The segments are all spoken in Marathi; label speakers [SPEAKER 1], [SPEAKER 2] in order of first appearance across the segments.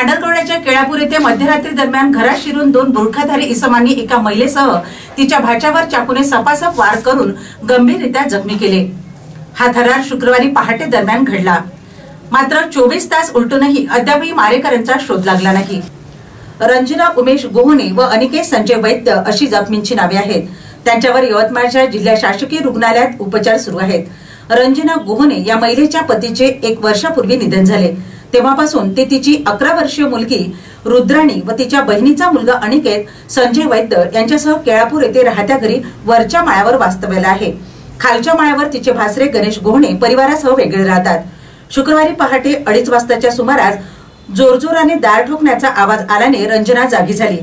[SPEAKER 1] पांढरकवड्याच्या केळापूर येथे मध्यरात्री दरम्यान घरात शिरून दोन बुरखाधारी इसमांनी एका महिलेसह तिच्या भाच्यावर चाकूने सपासप वार करून गंभीररित्या जखमी केले. हा थरार शुक्रवारी पहाटे दरम्यान घडला. मात्र चोवीस तास उलटूनही अद्यापही मारेकरांचा शोध लागला नाही. रंजना उमेश गोहणे व अनिकेत संजय वैद्य अशी जखमींची नावे आहेत. त्यांच्यावर यवतमाळच्या जिल्हा शासकीय रुग्णालयात उपचार सुरू आहेत. रंजना गोहणे या महिलेच्या पतीचे एक वर्षापूर्वी निधन झाले. तेव्हापासून ते तिची अकरा वर्षीय मुलगी रुद्राणी व तिच्या बहिणीचा मुलगा अनिकेत संजय वैद्य यांच्यासह केळापूर येथे राहत्या घरी वरच्या माळ्यावर वास्तव्याला आहे. खालच्या माळ्यावर तिचे भासरे गणेश गोहणे परिवारासह वेगळे राहतात. शुक्रवारी पहाटे अडीच वाजताच्या सुमारास जोरजोराने दार ठोकण्याचा आवाज आल्याने रंजना जागी झाली.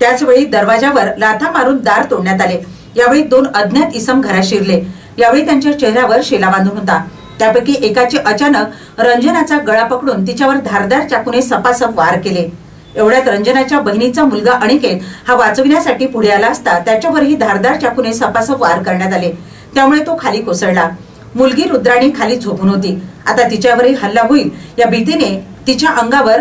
[SPEAKER 1] त्याचवेळी दरवाजावर लाथा मारून दार तोडण्यात आले. यावेळी दोन अज्ञात इसम घरात शिरले. यावेळी त्यांच्या चेहऱ्यावर शेला बांधून होता. त्यापैकी एकाचे अचानक रंजनाचा गळा पकडून तिच्यावर धारदार चाकूने सपासप वार केले. एवढ्यात रंजनाच्या बहिणीचा मुलगा अनिकेत हा वाचविण्यासाठी पुढे आला असता त्याच्यावरही धारदार चाकूने सपासप वार करण्यात आले. त्यामुळे तो खाली कोसळला. मुलगी रुद्राणी खाली झोपून होती. आता तिच्यावरही हल्ला होईल या भीतीने तिच्या अंगावर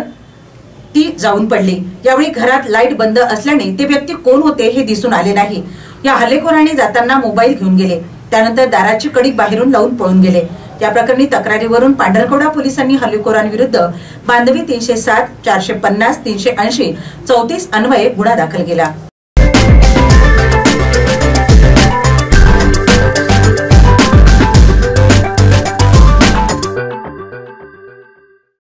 [SPEAKER 1] ती जाऊन पडली. यावेळी घरात लाइट बंद असल्याने ते व्यक्ती कोण होते हे दिसून आले नाही. या हल्लेखोराने जाताना मोबाईल घेऊन गेले. त्यानंतर दाराची कडी बाहेरून लावून पळून गेले. या प्रकरणी तक्रारीवरून पांढरकवडा पोलिसांनी हल्लेखोरांविरुद्ध बांधवी तीनशे सात चारशे पन्नास तीनशे ऐंशी चौतीस अन्वये गुन्हा दाखल केला.